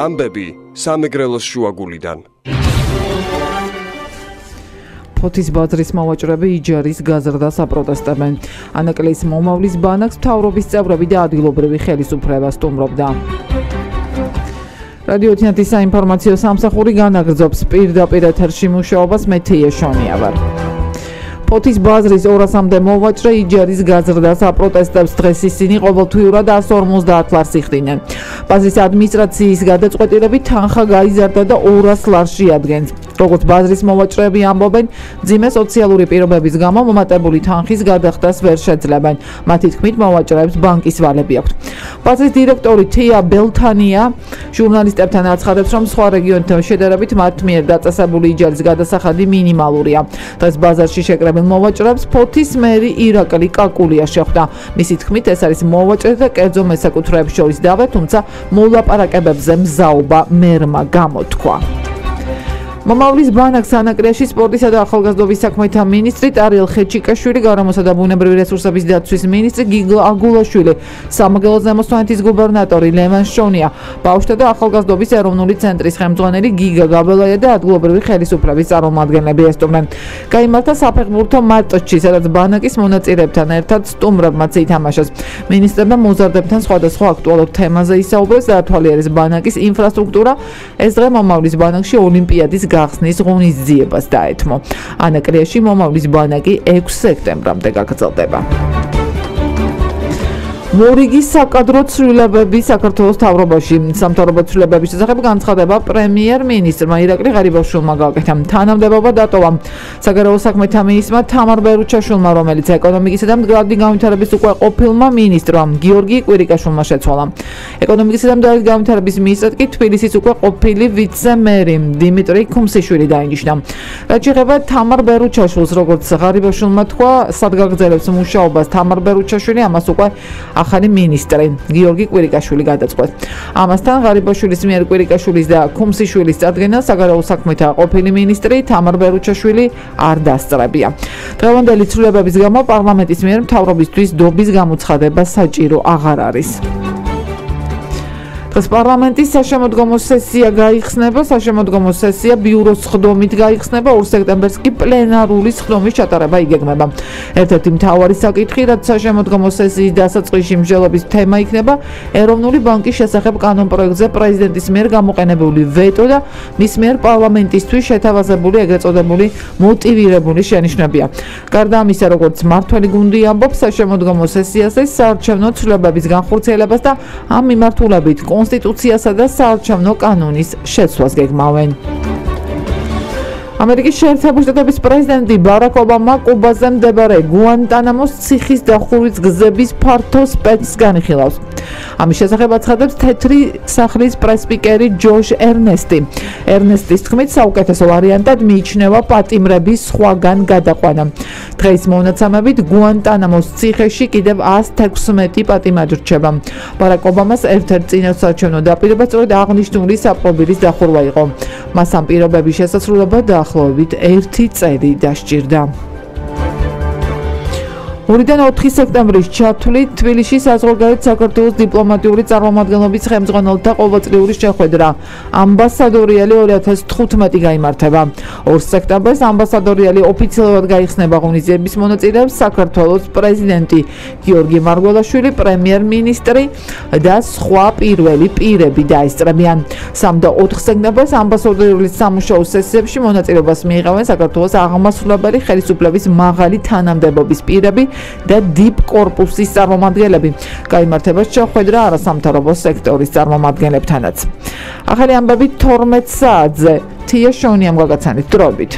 ამბები სამეგრელოს შუაგულიდან ფოთის ბაზრის მოვაჭრები იჯარის გაზრდას აპროტესტებენ. ანაკლიის მომავლის ბანაკს მთავრობის წევრები და ადგილობრივი ხელისუფლება სტუმრობდა. რადიო თინათის საინფორმაციო სამსახური განაგრძობს პირდაპირ ეთერში მუშაობას მე თიეშონია ვარ. ფოთის ბაზრის 200-მდე მოვაჭრე იჯარის გაზრდას აპროტესტებს დღეს ისინი ყოველთვიურად 150 ლარს იხდინენ. ბაზრის ადმინისტრაციის გადაწყვეტილებით თანხა გაიზარდა და 200 ლარში ადგენს. როგორც ბაზრის მოვაჭრეები ამბობენ, ძიმე სოციალური პირობების გამო მომატებული თანხის გადახდას ვერ შეძლებენ. მათი თქმით, მოვაჭრეებს ბანკის ვალები აქვთ. ბაზრის დირექტორი თია ბელთანია ჟურნალისტებთან აცხადებს, რომ სხვა რეგიონთან შედარებით მათ მიერ დაწესებული იჯარის გადასახადი მინიმალურია. დღეს ბაზარში შეკრებილ მოვაჭრეებს ფოთის მერი ირაკლი კაკულია შეხვდა. მისი თქმით, ეს არის მოვაჭრეთა კერძო მესაკუთრეების შორის დავე, თუმცა მოლაპარაკებებზე მზაობა მერმა გამოთქვა. მომავლის ბანაკს ანაკრიაში სპორტისა და ახალგაზრდობის საქმეთა მინისტრი ტარიელ ხეჩიკაშვილი, გარემოსა და ბუნებრივი რესურსების დაცვის მინისტრი გიგლა აგულაშვილი, სამაგალოს ზემოსვანეთის გუბერნატორი ლევან შონია, ბავშვთა და ახალგაზრდობის ეროვნული ცენტრის ხელმძღვანელი გიგა გაბელაია და ადგილობრივი ხელისუფლების წარმომადგენლები ესტუმრნენ. გამართა საფეხბურთო მატჩი, სადაც ბანაკის მონაწილეებთან ერთად სტუმრებმაც ითამაშეს. მინისტრებმა მოზარდებთან სხვადასხვა აქტუალურ თემაზე ისაუბრეს და ათვალიერეს ბანაკის ინფრასტრუქტურა, ეს დღე მომავლის ბანაკში ოლიმპიადის გახსნის ღონისძიებას დაეთმო. ანაკრიაში მომავლის ბანაკი 6 სექტემბრამდე გაგრძელდება. მორიგის საკადრო ცვლილებები საქართველოს თავრობაში სამთავრობო ცვლილებების შესახებ განცხადება პრემიერ-მინისტრმა ირაკლი ღარიბაშვილმა გააკეთა. თანამდებობა დატოვა საგარეო საქმეთა მინისტრმა თამარ ბერუჩაშვილმა, რომელიც ეკონომიკისა და მდგრადი განვითარების უკვე ყოფილმა მინისტრმა გიორგი კვირიკაშვილმა შეცვალა. ეკონომიკისა და მდგრადი განვითარების მინისტრად კი თბილისის უკვე ყოფილი ვიცე-მერი დიმიტრი ქუმსიშვილი დაინიშნა. რაც შეეხება თამარ ბერუჩაშვილს, როგორც ღარიბაშვილმა თქვა, სადგაგრძელებს მუშაობას თამარ ბერუჩაშვილი ამას უკვე ახალი მინისტრი გიორგი კვირიკაშვილი გადაწყვეტ. ამასთან ღარიბაშვილის მიერ კვირიკაშვილის და ქუმსიშვილის წარდგენა საგარეო საქმეთა ყოფილი მინისტრი თამარ ბერუჩაშვილი არ დასწრებია. დღევანდელი ცვლილებების გამო პარლამენტის მიერ მთავრობისთვის დობის გამოცხადება საჭირო აღარ არის. დღეს პარლამენტის საშემოდგომო სესია გაიხსნება, საშემოდგომო სესია ბიუროს ხდომით გაიხსნება, 2 სექტემბერს კი პლენარული ხდომის ჩატარება იგეგმება. ერთ-ერთი მთავარი საკითხი, რაც საშემოდგომო სესიის დასაწყისში მსჯელობის თემა იქნება, ეროვნული ბანკის შესახებ კანონპროექტზე პრეზიდენტის მიერ გამოყენებული ვეტო და მის მიერ პარლამენტისთვის შეთავაზებული ეგრეთ წოდებული მოტივირებული შენიშვნებია. გარდა ამისა, როგორც მართველი გუნდი ამბობს, საშემოდგომო სესიაზე საარჩევნო ცვლილებების განხორციელებას და ამ მიმართულებით კონსტიტუციასა და საარჩევნო კანონის შეცვლას გეგმავენ. ამერიკის შეერთებული შტატების პრეზიდენტი ბარაკ ობამა კუბაზე მდებარე გუანტანამოს ციხის დახურვის გზების ფართო სპეცს განიხილავს. ამის შესახებ აცხადებს თეთრი სახლის პრესპიკერი ჯოშ ერნესტი. ერნესტის თქმით, საუკეთესო ვარიანტად მიიჩნევა პატიმრების სხვაგან გადაყვანა. დღეს მონაცემებით გუანტანამოს ციხეში კიდევ 116 პატიმარი რჩება. ბარაკ ობამას ერთ-ერთ წინასაარჩევნო დაპირება სწორედ აღნიშნული საპყრობილის დახურვა იყო. მას ამ პირობების შესაძლებლობა და დაახლოებით 1 წელი დასჭირდა. 2-დან 4 სექტემბრის ჩათვლით თბილისში საზღვარგარეთ საქართველოს დიპლომატიური წარმომადგენლობის ხელმძღვანელთა ყოველწლიური შეხვედრა ამბასადორიალი 2015 გამართება. 2 სექტემბერს ამბასადორიალი ოფიციალურად გაიხსნება ღონისძიების მონაწილეებს საქართველოს პრეზიდენტი გიორგი მარგველაშვილი, პრემიერ-მინისტრი და სხვა პირველი პირები დაესწრებიან. 3 და 4 სექტემბერს ამბასადორიალის სამუშაო სესიებში მონაწილეობას მიიღებენ საქართველოს აღმასრულებელი ხელისუფლების მაღალი თანამდებობის პირები და დიპ კორპუსის წარმომადგენლები. გამართება შეხვედრა არასამთავრობო სექტორის წარმომადგენლებთანაც. ახალი ამბები 12 საათზე თია შონიამ გაგაცანით დრობით.